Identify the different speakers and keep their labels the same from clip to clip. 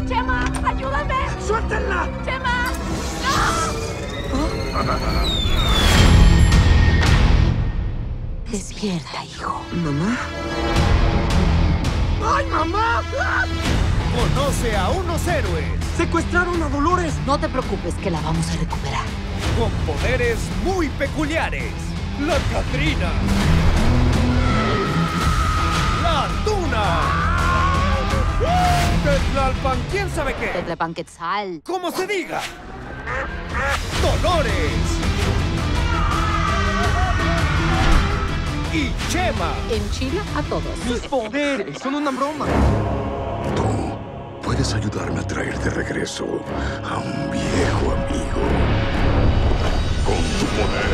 Speaker 1: ¡Chema! ¡Ayúdame! ¡Suéltenla! ¡Chema! ¡No! Despierta, hijo.
Speaker 2: ¿Mamá?
Speaker 3: ¡Ay, mamá!
Speaker 4: Conoce a unos héroes.
Speaker 2: Secuestraron a Dolores.
Speaker 1: No te preocupes que la vamos a recuperar.
Speaker 4: Con poderes muy peculiares. La Catrina. Tetlalpan, quién sabe qué.
Speaker 1: Tetlepan Quetzal.
Speaker 4: Como se diga. Dolores. Y Chema.
Speaker 1: En Chile a todos.
Speaker 2: ¡Mis poderes! ¡Son una broma!
Speaker 5: Tú puedes ayudarme a traer de regreso a un viejo amigo. Con tu poder.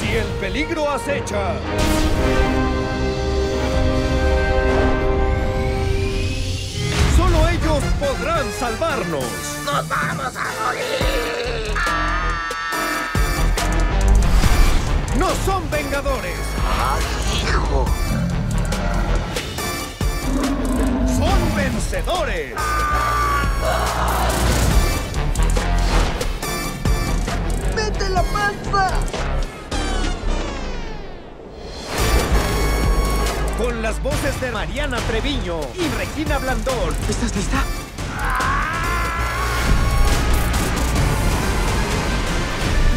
Speaker 4: Si el peligro acecha. Podrán salvarnos.
Speaker 3: ¡Nos vamos a morir!
Speaker 4: No son vengadores.
Speaker 3: ¡Hijo!
Speaker 4: Son vencedores.
Speaker 2: ¡Vete la panza!
Speaker 4: Con las voces de Mariana Treviño y Regina Blandón.
Speaker 2: ¿Estás lista?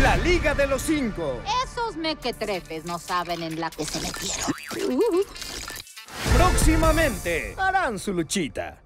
Speaker 4: La Liga de los Cinco.
Speaker 1: Esos mequetrefes no saben en la que se metieron.
Speaker 4: Próximamente harán su luchita.